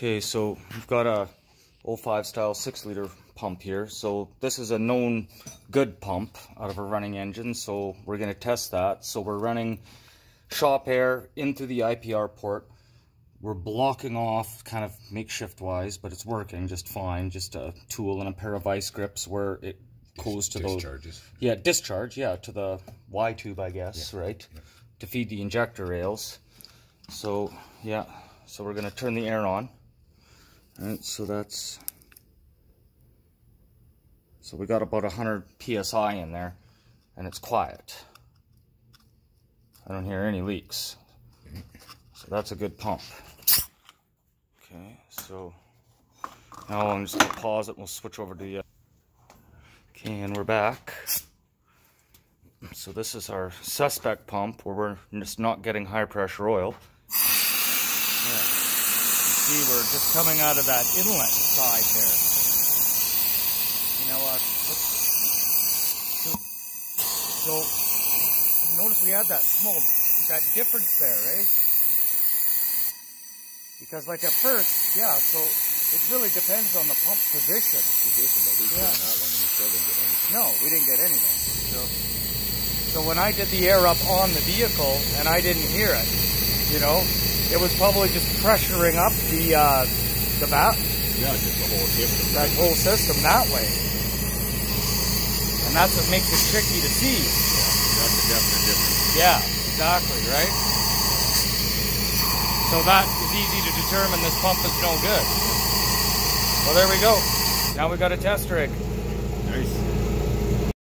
Okay, so we've got a 05 style 6 liter pump here. So this is a known good pump out of a running engine. So we're going to test that. So we're running shop air into the IPR port. We're blocking off kind of makeshift wise, but it's working just fine. Just a tool and a pair of vice grips where it goes to Discharges. the yeah discharge yeah to the Y tube I guess Yeah. right to feed the injector rails. So yeah, so we're gonna turn the air on. Alright, so that's so we got about 100 psi in there and it's quiet. I don't hear any leaks. So that's a good pump. Okay, so now I'm just gonna pause it and we'll switch over to the Okay, and we're back. So this is our suspect pump where we're just not getting high pressure oil. Yeah. We're just coming out of that inlet side there. You know, uh, so, so notice we had that small, that difference there, right? Because like at first, yeah, so it really depends on the pump position. Position, but we Yeah. that one and we still didn't get anything. No, we didn't get anything. So, so when I did the air up on the vehicle and I didn't hear it, you know, it was probably just pressuring up the uh, the valve, Yeah, just the whole system. that whole system that way, and that's what makes it tricky to see. That's a definite difference. Yeah, exactly, right. So that is easy to determine this pump is no good. Well, there we go. Now we got a test rig. Nice.